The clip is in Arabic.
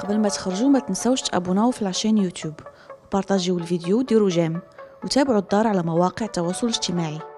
قبل ما تخرجوا ما تنسوش تابوناو في la chaîne يوتيوب وبارطاجيو الفيديو وديروا j'aime وتابعوا الدار على مواقع التواصل الاجتماعي.